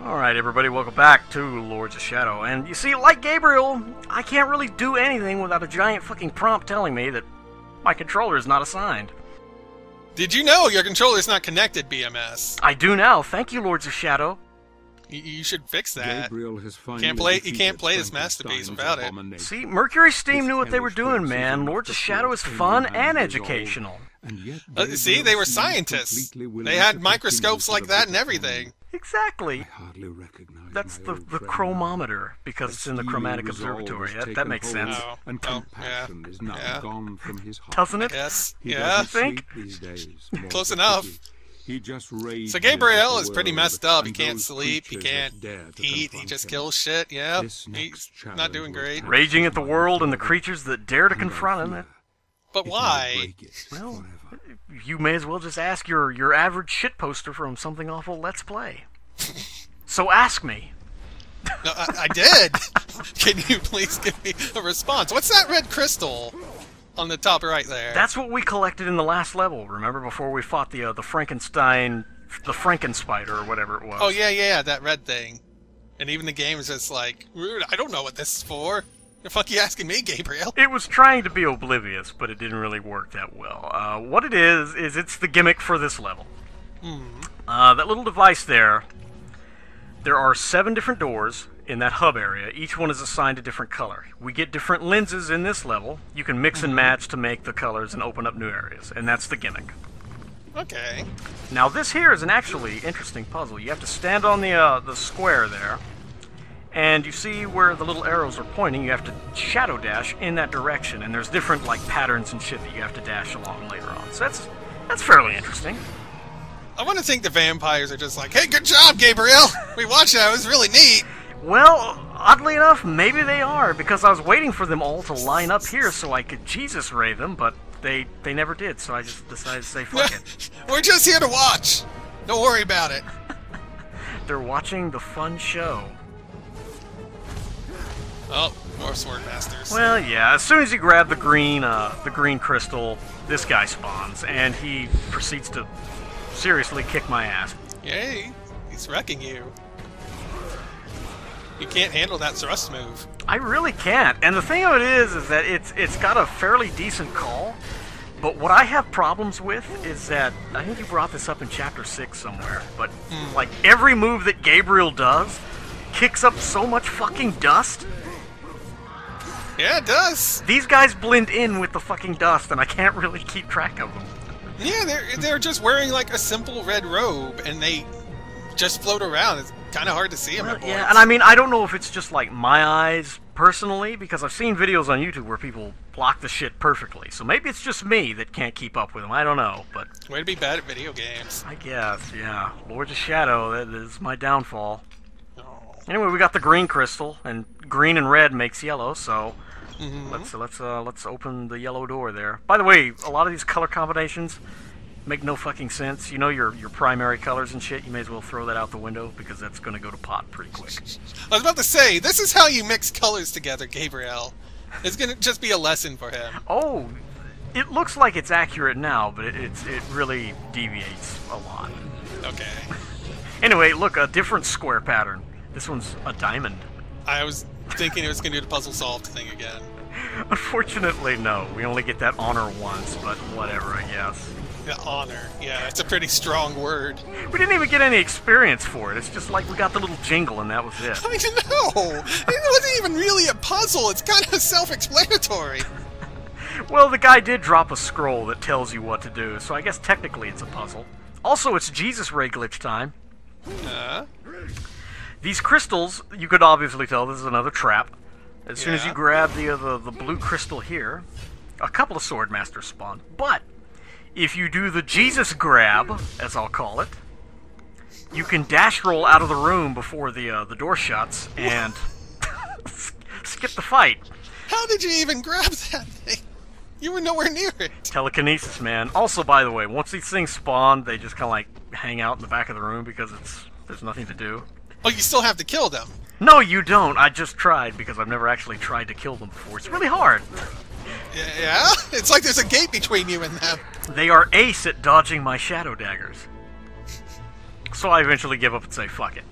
Alright, everybody, welcome back to Lords of Shadow. And you see, like Gabriel, I can't really do anything without a giant fucking prompt telling me that my controller is not assigned. Did you know your controller is not connected, BMS? I do now. Thank you, Lords of Shadow. You, you should fix that. Gabriel has finally Can't play- you defeated can't play this masterpiece Frankenstein's without it. See, Mercury Steam This knew what they were doing, man. Lords of Shadow is fun and man resolve. educational. And yet Uh, see, they were scientists. They had microscopes like that and everything. Exactly. I hardly recognize That's the, the friend. chromometer, because it's in the chromatic observatory. That, that makes sense. Oh, And oh, compassion is now yeah. gone from his heart. Doesn't it? Yes. He Yeah. doesn't Think? these days. Close enough. He just rages So Gabriel is pretty messed up. He can't sleep. He can't that dare to eat. He just kills shit. Yeah. He's not doing great. Raging at the world and the creatures that dare to confront him. Fear But it may why? break it Well. You may as well just ask your, your average shit poster from Something Awful Let's Play. so ask me. No, I, I did. Can you please give me a response? What's that red crystal on the top right there? That's what we collected in the last level. Remember before we fought the uh, the Frankenstein, the Frankenspider or whatever it was. Oh yeah, yeah, that red thing. And even the game is just like, "Rude, I don't know what this is for. The fuck you asking me, Gabriel? It was trying to be oblivious, but it didn't really work that well. Uh, what it is is it's the gimmick for this level. Uh, that little device there. There are seven different doors in that hub area. Each one is assigned a different color. We get different lenses in this level. You can mix and match to make the colors and open up new areas, and that's the gimmick. Okay. Now this here is an actually interesting puzzle. You have to stand on the uh, the square there, and you see where the little arrows are pointing. You have to shadow dash in that direction, and there's different like patterns and shit that you have to dash along later on. So that's that's fairly interesting. I want to think the vampires are just like, hey, good job, Gabriel. We watched that. It was really neat. Well, oddly enough, maybe they are because I was waiting for them all to line up here so I could Jesus ray them, but they they never did. So I just decided to say fuck it. We're just here to watch. Don't worry about it. They're watching the fun show. Oh, more sword masters. Well, yeah. As soon as you grab the green, uh, the green crystal, this guy spawns, and he proceeds to seriously kick my ass. Yay, he's wrecking you. You can't handle that thrust move. I really can't. And the thing of it is, is that it's it's got a fairly decent call. But what I have problems with is that I think you brought this up in chapter six somewhere. But like every move that Gabriel does kicks up so much fucking dust. Yeah, it does. These guys blend in with the fucking dust, and I can't really keep track of them. Yeah, they're they're just wearing like a simple red robe, and they just float around. It's kind of hard to see them. Well, yeah, and I mean, I don't know if it's just like my eyes personally, because I've seen videos on YouTube where people block the shit perfectly. So maybe it's just me that can't keep up with them. I don't know, but Way to be bad at video games. I guess, yeah. Lords of Shadow, that is my downfall. Oh. Anyway, we got the green crystal, and green and red makes yellow, so Mm-hmm. let's let's uh, let's open the yellow door there. By the way, a lot of these color combinations make no fucking sense. You know your your primary colors and shit. You may as well throw that out the window because that's going to go to pot pretty quick. I was about to say, this is how you mix colors together, Gabriel. It's gonna just be a lesson for him. Oh, it looks like it's accurate now, but it, it's it really deviates a lot. Okay. Anyway, look, a different square pattern. This one's a diamond. I was thinking it was gonna do the puzzle solved thing again. Unfortunately, no. We only get that honor once, but whatever, I guess. The honor. Yeah, it's a pretty strong word. We didn't even get any experience for it. It's just like we got the little jingle and that was it. I know. It wasn't even really a puzzle. It's kind of self-explanatory. Well, the guy did drop a scroll that tells you what to do, so I guess technically it's a puzzle. Also, it's Jesus Ray glitch time. Uh, These crystals, you could obviously tell this is another trap. As soon as you grab the, uh, the the blue crystal here, a couple of sword masters spawn. But if you do the Jesus grab, as I'll call it, you can dash roll out of the room before the uh, the door shuts and skip the fight. how did you even grab that thing? You were nowhere near it. Telekinesis, man. Also, by the way, once these things spawn, they just kind of like hang out in the back of the room because it's there's nothing to do. Oh, you still have to kill them. No, you don't. I just tried because I've never actually tried to kill them before. It's really hard. Yeah? It's like there's a gate between you and them. They are ace at dodging my shadow daggers. So I eventually give up and say, fuck it.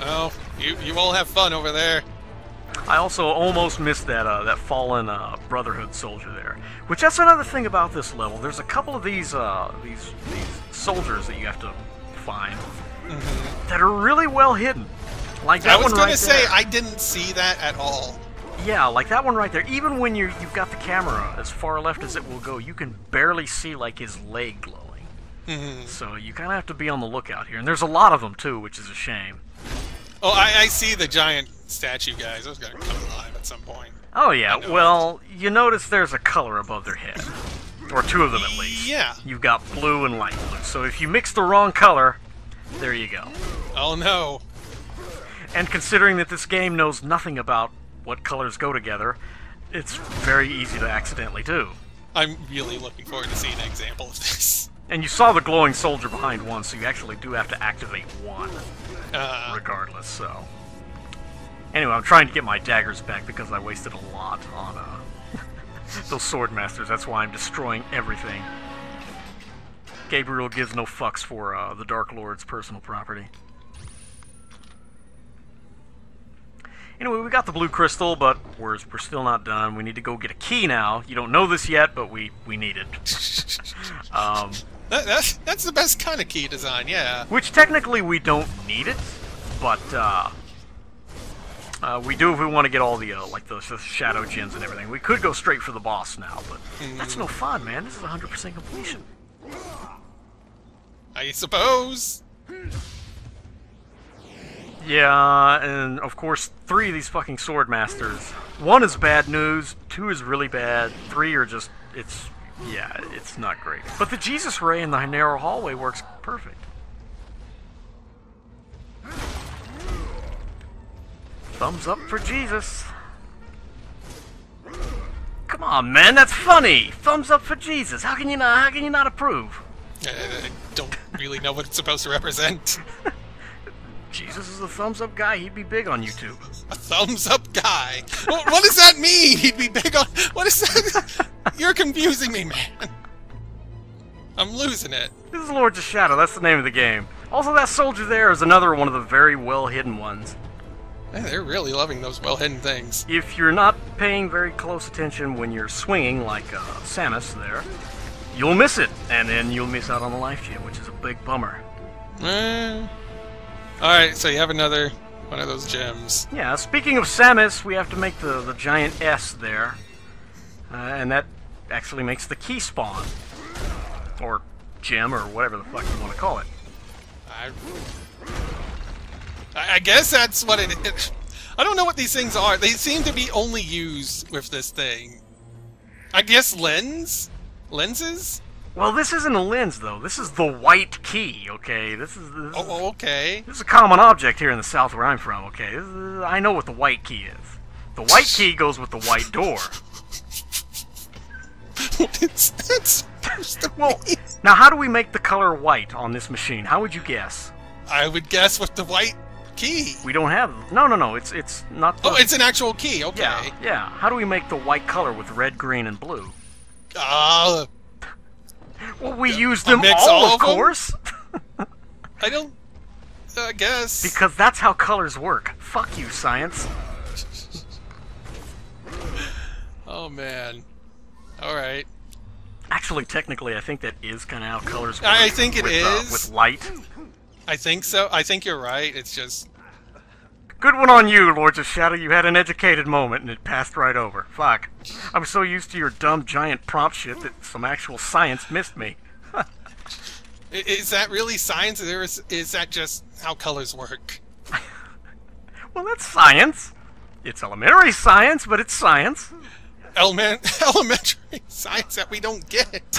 Oh, you you all have fun over there. I also almost missed that uh, that fallen uh, Brotherhood soldier there. Which that's another thing about this level. There's a couple of these uh, these these soldiers that you have to find that are really well hidden. Like that Mm-hmm. I was gonna right say there. I didn't see that at all. Yeah, like that one right there. Even when you you've got the camera as far left as it will go, you can barely see like his leg glowing. Mhm. So you kind of have to be on the lookout here, and there's a lot of them too, which is a shame. Oh, I, I see the giant statue guys. Those gotta come alive at some point. Oh yeah, well you notice there's a color above their head, or two of them at least. Yeah. You've got blue and light blue. So if you mix the wrong color, there you go. Oh no. And considering that this game knows nothing about what colors go together, it's very easy to accidentally do. I'm really looking forward to seeing an example of this. And you saw the glowing soldier behind one, so you actually do have to activate one, Uh, regardless, so. Anyway, I'm trying to get my daggers back because I wasted a lot on uh, those sword masters. That's why I'm destroying everything. Gabriel gives no fucks for uh, the Dark Lord's personal property. Anyway, we got the blue crystal, but we're, we're still not done. We need to go get a key now. You don't know this yet, but we, we need it. Um, that, that's that's the best kind of key design. Yeah. which technically we don't need it, but uh, uh, we do if we want to get all the uh, like the, the shadow gems and everything. We could go straight for the boss now, but that's no fun, man. This is 100% completion. I suppose. Yeah, and of course, three of these fucking sword masters. One is bad news. Two is really bad. Three are just it's yeah, it's not great. But the Jesus ray in the narrow hallway works perfect. Thumbs up for Jesus. Come on, man, that's funny. Thumbs up for Jesus. How can you not? How can you not approve? I, I don't really know what it's supposed to represent. Jesus is a thumbs up guy. He'd be big on YouTube. A thumbs up guy. What, what does that mean? He'd be big on. What is that? You're confusing me, man. I'm losing it. This is Lords of Shadow. That's the name of the game. Also, that soldier there is another one of the very well hidden ones. Man, they're really loving those well hidden things. If you're not paying very close attention when you're swinging, like uh, Samus there, you'll miss it, and then you'll miss out on the life gem, which is a big bummer. Eh. Alright, so you have another one of those gems. Yeah, speaking of Samus, we have to make the, the giant S there, uh, and that actually makes the key spawn. Or gem, or whatever the fuck you want to call it. I, I I guess that's what it is. I don't know what these things are. They seem to be only used with this thing. I guess lens? Lenses? Well, this isn't a lens, though. This is the white key, okay? This is, this Oh, oh, okay. This is a common object here in the south where I'm from, okay? Is, I know what the white key is. The white key goes with the white door. what is that Well, now how do we make the color white on this machine? How would you guess? I would guess with the white key. We don't have. No, no, no. It's it's not. Oh, the, Oh, it's an actual key. Okay. yeah, yeah. How do we make the white color with red, green, and blue? Uh, Well, we use them mix all, all of of course, I don't. I guess. because that's how colors work. Fuck you, science. Oh man. All right. Actually, technically, I think that is kind of how colors work. I think it with, uh, with light. I think so. I think you're right. It's just. Good one on you, Lords of Shadow. You had an educated moment and it passed right over. Fuck. I'm so used to your dumb giant prompt shit that some actual science missed me. Is that really science, or is, is that just how colors work? Well, that's science. It's elementary science, but it's science. Element, elementary science that we don't get.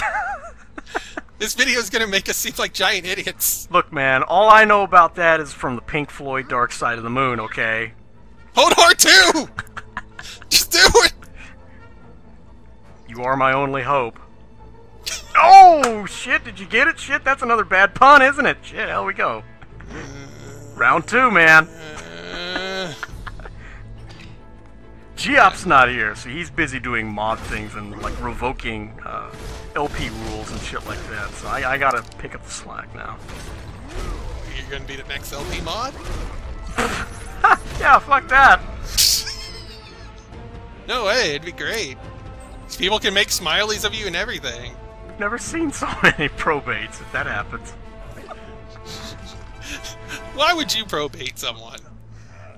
this video is gonna make us seem like giant idiots. Look, man, all I know about that is from the Pink Floyd Dark Side of the Moon, okay? Hold R2! Just do it! You are my only hope. Oh, shit, did you get it? Shit, that's another bad pun, isn't it? Shit, hell we go. Round two, man. Geop's not here, so he's busy doing mod things and like revoking uh, LP rules and shit like that. So I, I gotta pick up the slack now. you're gonna be the next LP mod? Yeah, fuck that. No way, it'd be great. People can make smileys of you and everything. Never seen so many probates if that happens. Why would you probate someone?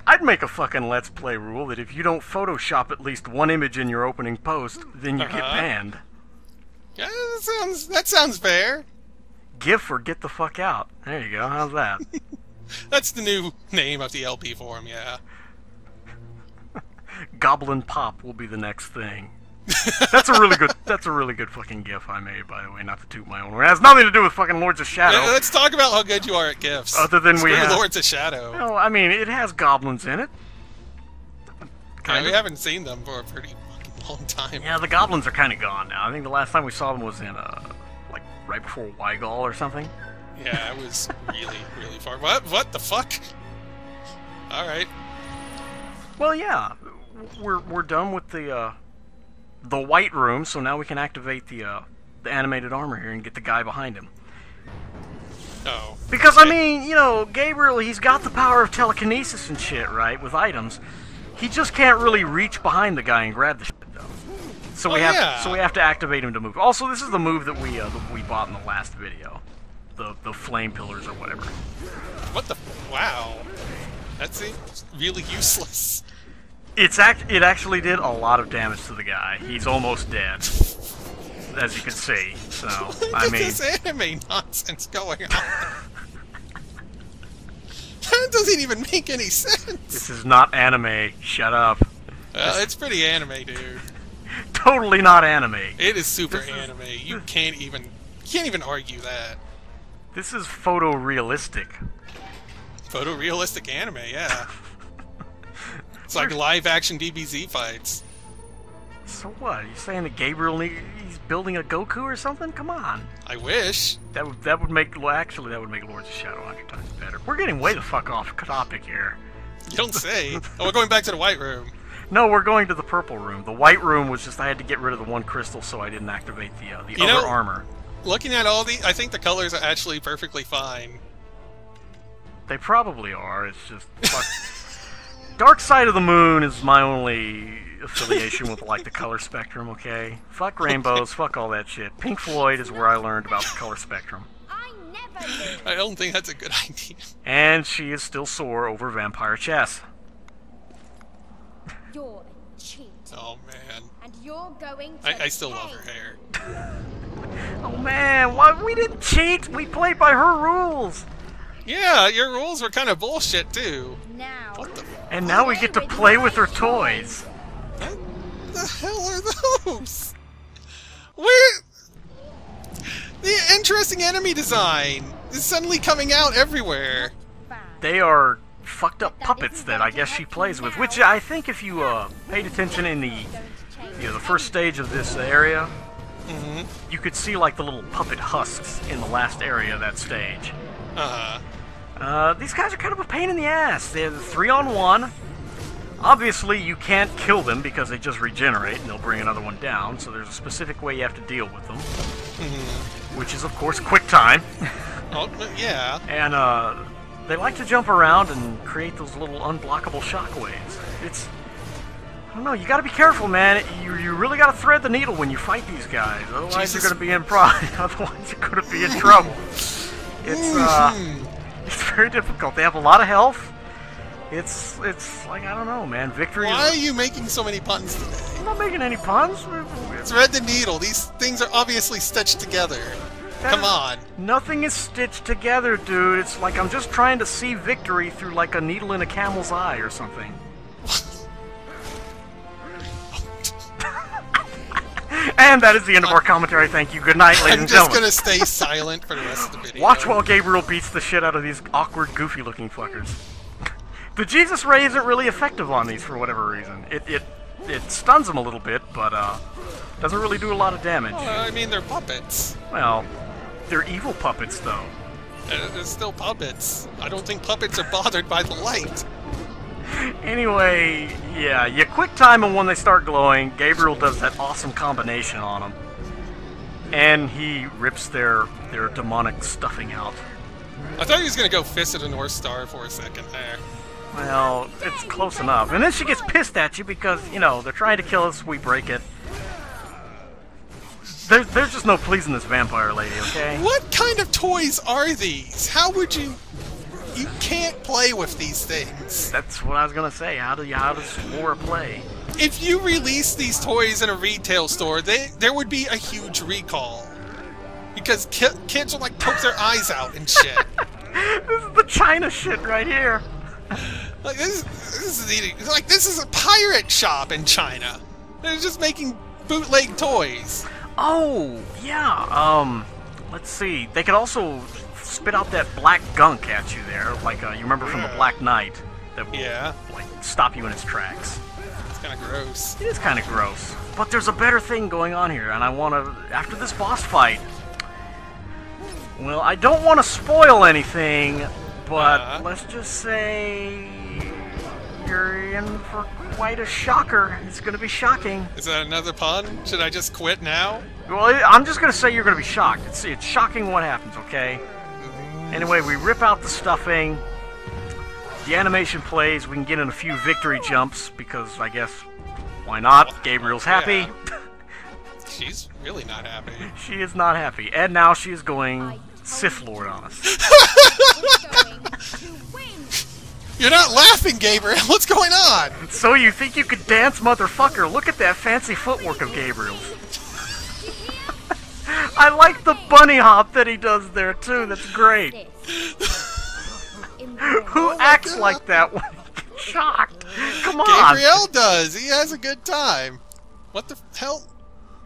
I'd make a fucking Let's Play rule that if you don't Photoshop at least one image in your opening post, then you get Uh-huh. banned. Yeah, that sounds that sounds fair. GIF or get the fuck out. There you go. How's that? That's the new name of the LP forum, yeah. Goblin Pop will be the next thing. That's a really good. That's a really good fucking GIF I made, by the way. Not to toot my own horn. It has nothing to do with fucking Lords of Shadow. Yeah, Let's talk about how good you are at gifs. Other than we Screw have- Lords of Shadow. No, I mean it has goblins in it. Yeah, Kind we of. haven't seen them for a pretty fucking long time. Yeah, the goblins are kind of gone now. I think the last time we saw them was in uh, like right before Wygall or something. Yeah, it was really, really far. What? What the fuck? All right. Well, yeah, we're we're done with the uh, the white room, so now we can activate the uh, the animated armor here and get the guy behind him. Oh. Because I mean, you know, Gabriel, he's got the power of telekinesis and shit, right? With items, he just can't really reach behind the guy and grab the So we Oh, have yeah. so we have to activate him to move. Also, this is the move that we uh, that we bought in the last video, the the flame pillars or whatever. What the? Wow. That seems really useless. It's act it actually did a lot of damage to the guy. He's almost dead, as you can see. So What I mean, this anime nonsense going on? that doesn't even make any sense. this is not anime. Shut up. Well, it's pretty anime, dude. Totally not anime. It is super This is- anime. You can't even can't even argue that. This is photorealistic. Photorealistic anime, yeah. It's like live action DBZ fights. So what? You saying that Gabriel he's building a Goku or something? Come on. I wish. That would that would make well, actually that would make Lords of Shadow a hundred times better. We're getting way the fuck off topic here. You don't say. oh, we're going back to the white room. No, we're going to the purple room. The white room was just I had to get rid of the one crystal so I didn't activate the uh, the You other know- armor. Looking at all the, I think the colors are actually perfectly fine. They probably are. It's just fuck. Dark Side of the Moon is my only affiliation with like the color spectrum. Okay, fuck rainbows, fuck all that shit. Pink Floyd is where I learned about the color spectrum. I never. I don't think that's a good idea. And she is still sore over vampire chess. You're a cheat. Oh man, And you're going to I, I still love her hair. Oh man, why we didn't cheat? We played by her rules. Yeah, your rules were kind of bullshit too. Now, What the, And now we get to play with her toys. what the hell are those? Where? The interesting enemy design is suddenly coming out everywhere. They are fucked up puppets that I guess she plays with, which I think if you uh, paid attention in the Going to change. you know, the first stage of this area, Mm-hmm. you could see like the little puppet husks in the last area of that stage. Uh, Uh, these guys are kind of a pain in the ass. They're three on one. Obviously, you can't kill them because they just regenerate and they'll bring another one down. So there's a specific way you have to deal with them, which is of course quick time. oh yeah. and uh, they like to jump around and create those little unblockable shockwaves. It's I don't know. You got to be careful, man. You, you really got to thread the needle when you fight these guys. Otherwise, Jesus. you're going to be in pro- Otherwise, you're to be in trouble. It's uh, it's very difficult. They have a lot of health. It's it's like I don't know, man. Victory. Why are you making so many puns today? I'm not making any puns. Thread the needle. These things are obviously stitched together. That Come is- on. Nothing is stitched together, dude. It's like I'm just trying to see victory through like a needle in a camel's eye or something. and that is the end of our commentary. Thank you. Good night, ladies I'm and just gonna stay silent for the rest of the video. Watch while Gabriel beats the shit out of these awkward, goofy-looking fuckers. The Jesus Ray isn't really effective on these for whatever reason. It it it stuns them a little bit, but uh, doesn't really do a lot of damage. I mean, they're puppets. Well, they're evil puppets, though. They're still puppets. I don't think puppets are bothered by the light. Anyway, yeah, you quick time them when they start glowing. Gabriel does that awesome combination on them, and he rips their their demonic stuffing out. I thought he was gonna go Fist of the North Star for a second there. Well, it's close enough. And then she gets pissed at you because, you know, they're trying to kill us, we break it. There, there's just no pleasing this vampire lady, okay? What kind of toys are these? How would you... You can't play with these things. That's what I was gonna say. How do you, how does Laura play? If you release these toys in a retail store, they, there would be a huge recall. Because ki kids will, like, poke their eyes out and shit. This is the China shit right here. Like this, this is eating. Like this is a pirate shop in China. They're just making bootleg toys. Oh, yeah. Um, let's see. They could also spit out that black gunk at you there, like uh, you remember from the Black Knight, that will Yeah. like stop you in its tracks. It's kind of gross. It is kind of gross, but there's a better thing going on here, and I want to after this boss fight. Well, I don't want to spoil anything, but Uh-huh. let's just say in for quite a shocker. It's going to be shocking. Is that another pun? Should I just quit now? Well, I'm just gonna say you're gonna be shocked. It's, it's shocking what happens, okay? Anyway, we rip out the stuffing. The animation plays. We can get in a few victory jumps because I guess why not? Gabriel's happy. She's really not happy. she is not happy, and now she is going Sith Lord on us. Who's going to win? You're not laughing, Gabriel. What's going on? so you think you could dance, motherfucker? Look at that fancy footwork of Gabriel's. I like the bunny hop that he does there too. That's great. This. In the Who acts like that when he shocked? Come on. Gabriel does. He has a good time. What the hell?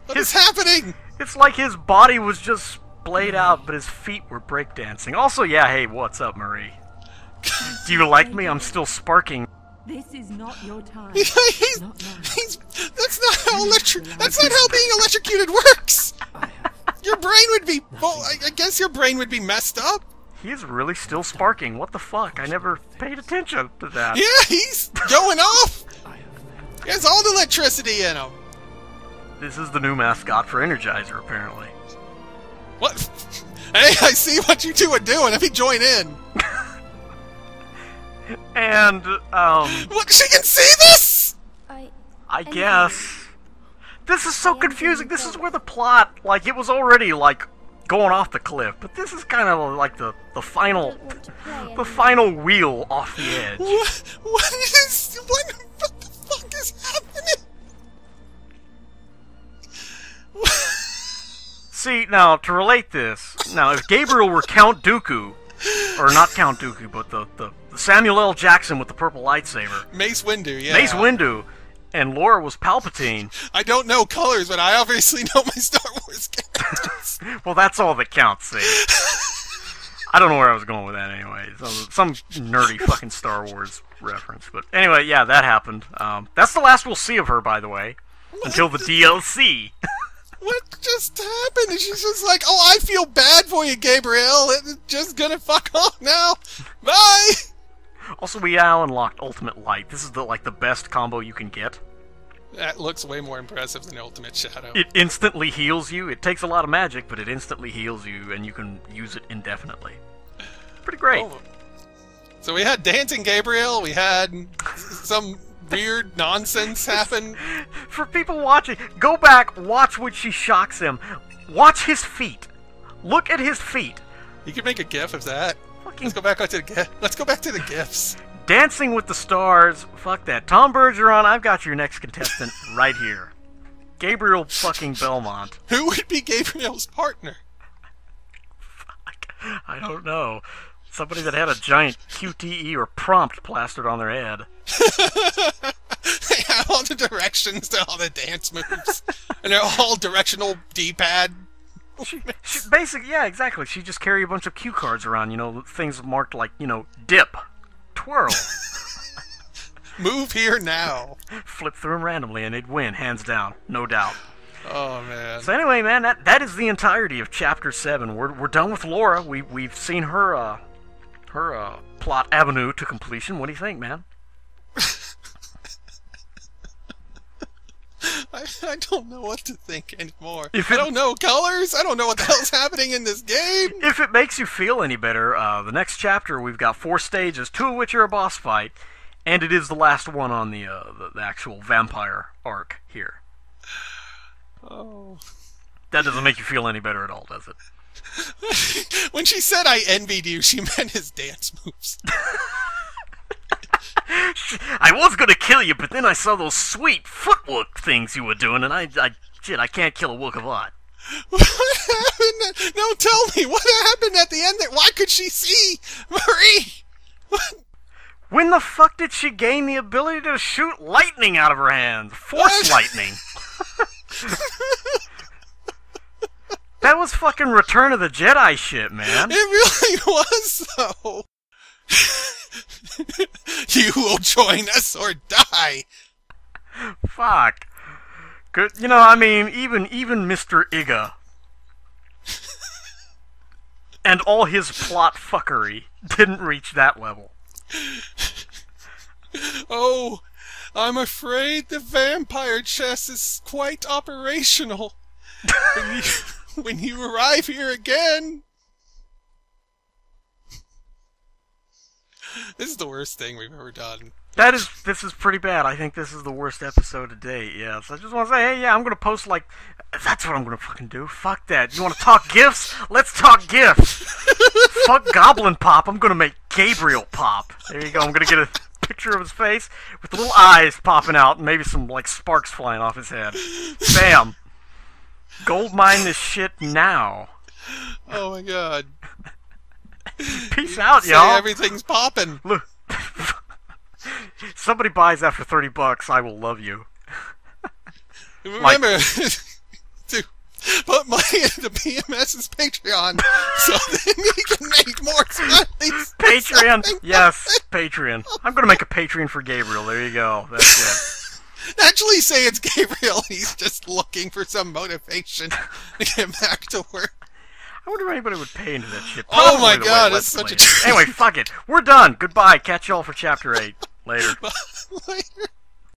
What is His- happening? It's like his body was just splayed out, but his feet were breakdancing. Also, yeah, hey, what's up, Marie? Do you like me? I'm still sparking. This is not your time. he's, not he's, that's not how electric. That's not how being electrocuted works. Your brain would be. Well, I, I guess your brain would be messed up. He is really still sparking. What the fuck? I never paid attention to that. Yeah, he's going off. He has all the electricity in him. This is the new mascot for Energizer, apparently. What? Hey, I see what you two are doing. Let me join in. And, um, What? She can see this? I. I guess. This is so confusing. This is where the plot, like, it was already, like, going off the cliff, but this is kind of like the, the final, don't want to play the final wheel off the edge. What? What is? What? What the fuck is happening? See, now, to relate this, now, if Gabriel were Count Dooku, or not Count Dooku, but the, the, the Samuel L. Jackson with the purple lightsaber, Mace Windu, yeah. Mace Windu, and Laura was Palpatine, I don't know colors, but I obviously know my Star Wars characters. well, that's all that counts, see. I don't know where I was going with that anyway. Some, some nerdy fucking Star Wars reference. But anyway, yeah, that happened. Um, that's the last we'll see of her, by the way, until the DLC. what just happened? And she's just like, oh, I feel bad for you, Gabriel. It's just gonna fuck off now. Bye. also, we now unlocked Ultimate Light. This is the like the best combo you can get. That looks way more impressive than Ultimate Shadow. It instantly heals you. It takes a lot of magic, but it instantly heals you, and you can use it indefinitely. Pretty great. Oh. So we had dancing Gabriel. We had some weird nonsense happen. For people watching, go back, watch when she shocks him. Watch his feet. Look at his feet. You could make a gif of that. Fucking Let's go back to the gif. Let's go back to the gifs. Dancing with the Stars. Fuck that. Tom Bergeron, I've got your next contestant right here. Gabriel fucking Belmont. Who would be Gabriel's partner? Fuck. I don't know. Somebody that had a giant QTE or prompt plastered on their head. they have all the directions to all the dance moves, and they're all directional D-pad. She, basically, yeah, exactly. She just carry a bunch of cue cards around, you know, things marked like, you know, dip, twirl, Move here now. flip through them randomly, and they'd win, hands down, no doubt. Oh man. So anyway, man, that that is the entirety of chapter seven. We're we're done with Laura. We we've seen her uh her uh plot avenue to completion. What do you think, man? I, I don't know what to think anymore. If I don't know colors. I don't know what the hell's happening in this game. If it makes you feel any better, uh, the next chapter we've got four stages, two of which are a boss fight, and it is the last one on the uh, the, the actual vampire arc here. Oh. That doesn't make you feel any better at all, does it? when she said I envied you, she meant his dance moves. I was gonna kill you, but then I saw those sweet footwork things you were doing, and I, I shit, I can't kill a work of art. what happened? No, tell me what happened at the end. There? Why could she see Marie? What? When the fuck did she gain the ability to shoot lightning out of her hands? Force lightning. That was fucking Return of the Jedi shit, man. It really was, though. you will join us or die. Fuck. Good. You know, I mean, even even Mr. Iga and all his plot fuckery didn't reach that level. Oh, I'm afraid the vampire chess is quite operational. when, you, arrive here again. This is the worst thing we've ever done. That is, this is pretty bad. I think this is the worst episode to date. Yeah, so I just want to say, hey, yeah, I'm gonna post like, that's what I'm gonna fucking do. Fuck that. You want to talk gifts? Let's talk gifts. Fuck Goblin Pop. I'm gonna make Gabriel Pop. There you go. I'm gonna get a picture of his face with little eyes popping out, and maybe some like sparks flying off his head. Bam. Gold mine this shit now. Oh my god. Peace out, y'all. everything's popping. Look. Somebody buys that for 30 bucks, I will love you. Remember to put money into BMS's Patreon so that we can make more smileys. Patreon. Yes, Patreon. I'm going to make a Patreon for Gabriel. There you go. That's Actually, say it's Gabriel. He's just looking for some motivation to get back to work. I wonder if anybody would pay into that shit. Oh my Probably the way God, it's such a. Anyway, fuck it. We're done. Goodbye. Catch y'all for chapter 8. Later. Later.